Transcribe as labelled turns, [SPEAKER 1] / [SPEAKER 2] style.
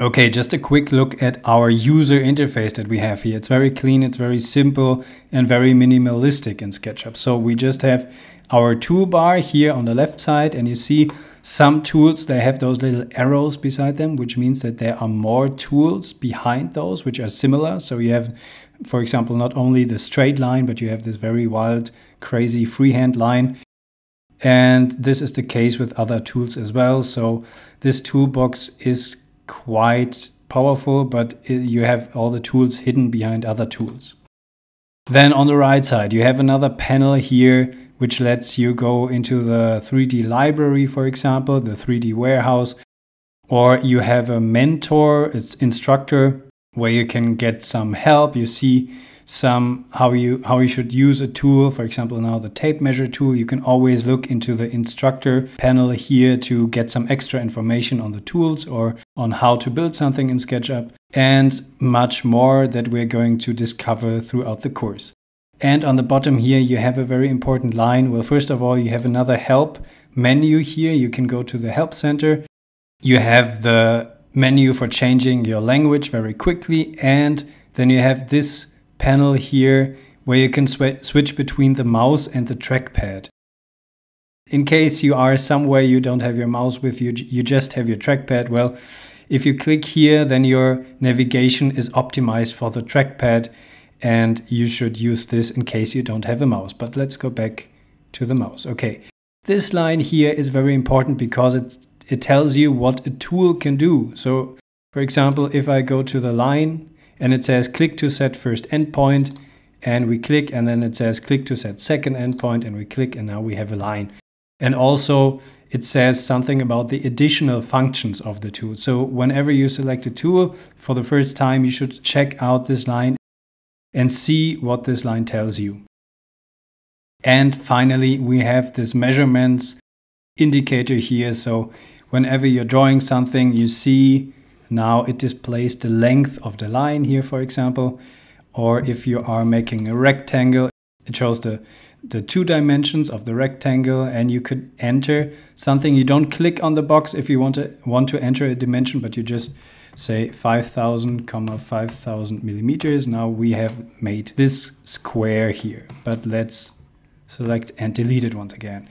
[SPEAKER 1] Okay, just a quick look at our user interface that we have here. It's very clean, it's very simple and very minimalistic in SketchUp. So we just have our toolbar here on the left side and you see some tools, they have those little arrows beside them, which means that there are more tools behind those which are similar. So you have, for example, not only the straight line, but you have this very wild, crazy freehand line. And this is the case with other tools as well. So this toolbox is quite powerful, but you have all the tools hidden behind other tools. Then on the right side, you have another panel here, which lets you go into the 3D library, for example, the 3D warehouse, or you have a mentor, it's instructor, where you can get some help. You see some how you how you should use a tool for example now the tape measure tool you can always look into the instructor panel here to get some extra information on the tools or on how to build something in SketchUp and much more that we're going to discover throughout the course. And on the bottom here, you have a very important line. Well, first of all, you have another help menu here. You can go to the help center. You have the menu for changing your language very quickly. And then you have this panel here where you can sw switch between the mouse and the trackpad. In case you are somewhere you don't have your mouse with you, you just have your trackpad. Well, if you click here, then your navigation is optimized for the trackpad and you should use this in case you don't have a mouse. But let's go back to the mouse. Okay, this line here is very important because it, it tells you what a tool can do. So for example, if I go to the line and it says click to set first endpoint and we click and then it says click to set second endpoint and we click and now we have a line. And also it says something about the additional functions of the tool. So whenever you select a tool for the first time, you should check out this line and see what this line tells you. And finally, we have this measurements indicator here. So whenever you're drawing something, you see now it displays the length of the line here, for example. Or if you are making a rectangle, it shows the, the two dimensions of the rectangle and you could enter something. You don't click on the box if you want to, want to enter a dimension, but you just say 5000 comma 5000 millimeters. Now we have made this square here, but let's select and delete it once again.